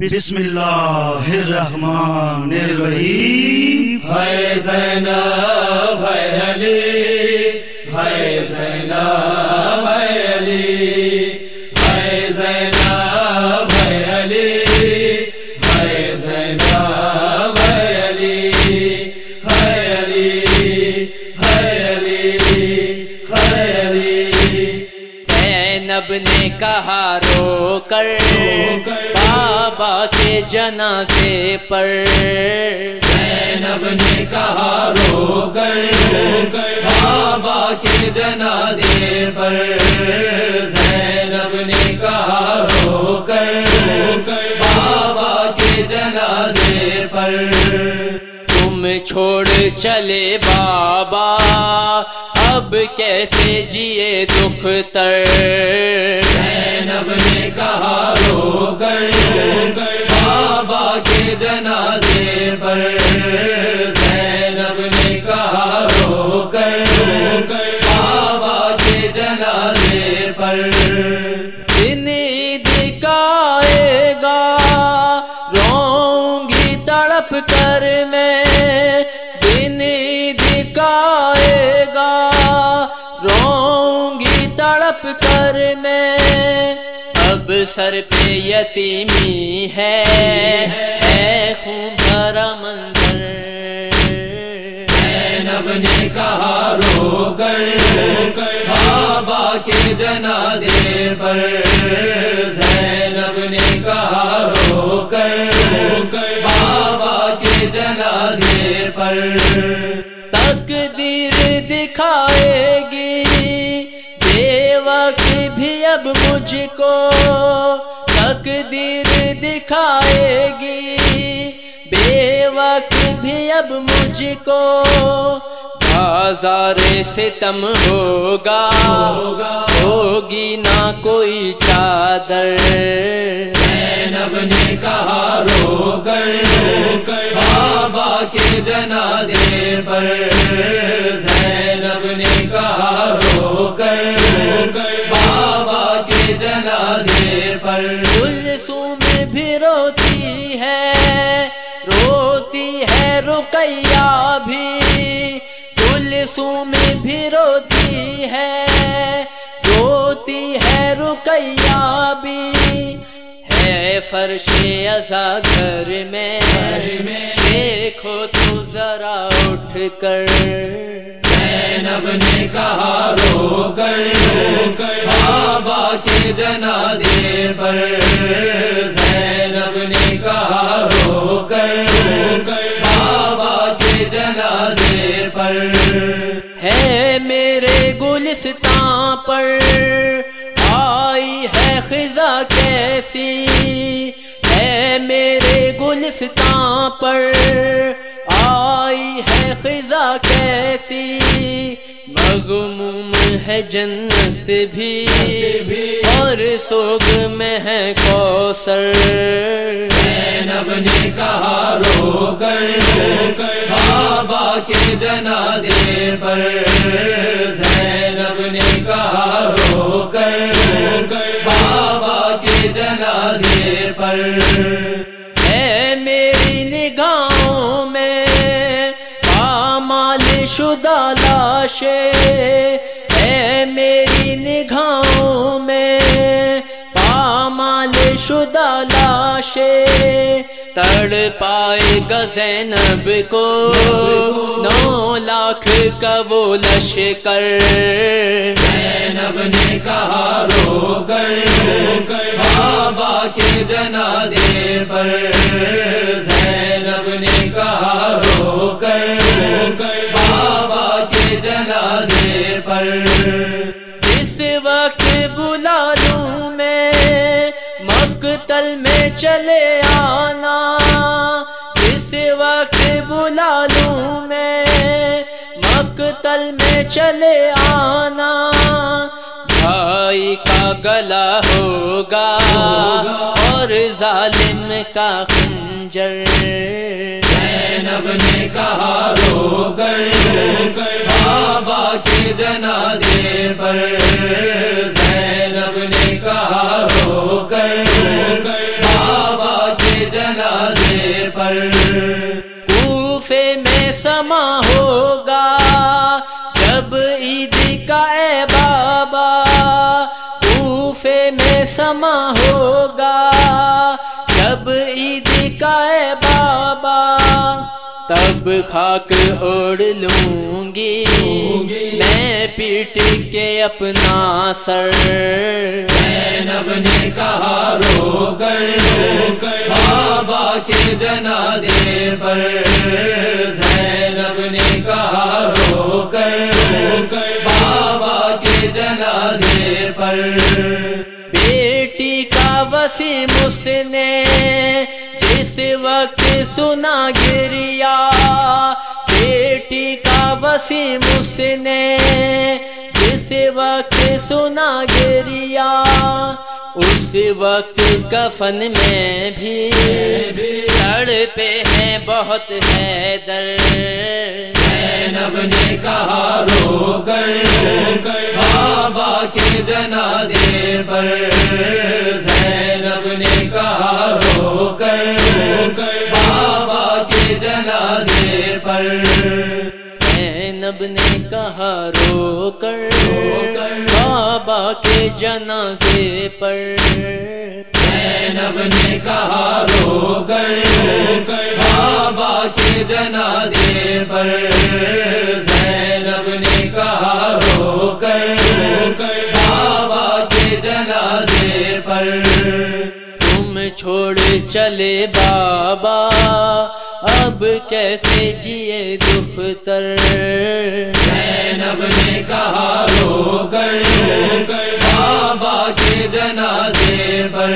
بسم اللہ الرحمن الرحیم۔ ہے زینب ہے علی۔ ہے زینب ہے علی۔ زینب نے کہا، رو کر۔ بابا کے جنازے پر۔ زینب نے کہا، رو کر۔ بابا کے جنازے پر۔ زینب نے کہا، رو کر۔ بابا کے جنازے پر۔ تم چھوڑ چلے بابا۔ اب کیسے جیے دکھ تر؟ زینب نے کہا رو کر بابا کے جنازے پر۔ کر میں۔ اب سر پہ یتیمی ہے۔ اے خون بھرا منظر۔ زینب نے کہا رو کر۔ بابا کے جنازے پر۔ زینب نے کہا رو کر۔ بابا کے جنازے پر۔ مجھ کو تقدیر دکھائے گی بے وقت بھی اب مجھ کو بازار ستم ہوگا۔ ہوگی نہ کوئی چادر۔ زینب نے کہا رو کر۔ بابا کے جنازے پر۔ زینب نے کہا رو کر۔ جنازے پر۔ کلسوم بھی روتی ہے روتی ہے رقیہ بھی۔ کلسوم بھی روتی ہے روتی ہے رقیہ بھی۔ ہے فرش ازا گھر میں دیکھو تو ذرا اٹھ کر۔ زینب نے کہا رو کر۔ بابا کے جنازے پر زینب نے کہا رو کر بابا کے جنازے پر ہے میرے گلستان پر، آئی ہے خزا کیسی؟ ہے میرے گلستان پر، آئی ہے خزا کیسی؟ مغموم ہے جنت بھی اور سوگ میں ہے کوثر۔ زینب نے کہا رو کر بابا کے جنازے پر۔ زینب نے کہا رو کر بابا کے جنازے پر۔ ہے میری نگاہوں میں شدہ لاشے ہے میری نگاہوں میں پامال شدہ لاشے تڑ پائے گا زینب کو نو لاکھ کا وہ لشکر زینب نے کہا رو کر بابا کے جنازے پر زینب نے کہا اس وقت بلا لوں میں مقتل میں چلے آنا اس وقت بلا لوں میں مقتل میں چلے آنا بھائی کا گلا ہوگا اور ظالم کا خنجر زینب نے کہا رو کر جنازے پر زینب نے کہا، رو کر بابا کے جنازے پر کوفے میں سما ہوگا، جب عید کا اے بابا کوفے میں سما ہوگا، جب عید کا اے بابا تب خاک اوڑ لوں گی میں پیٹ کے اپنا سر۔ نے کہا رو کر۔ بابا کے جنازے پر۔ زینب نے کہا رو کر۔ بابا کے جنازے پر۔ بیٹی کا وسیم اس نے جس وقت سنا گریا۔ بیٹی کا وسیم اس نے جس وقت سنا گریا۔ اس وقت کفن میں بھی سڑ پہ ہے بہت ہے در زینب نے کہا، رو کر۔ بابا کے جنازے پر۔ زینب نے کہا، رو جنازے پر۔ زینب نے کہا رو کر۔ بابا کے جنازے پر۔ زینب نے کہا رو کر۔ بابا کے جنازے پر۔ زینب نے کہا رو کر۔ بابا کے جنازے پر۔ تم چھوڑ چلے بابا۔ اب کیسے جیے دکھ تر زینب نے کہا رو کر بابا کے جنازے پر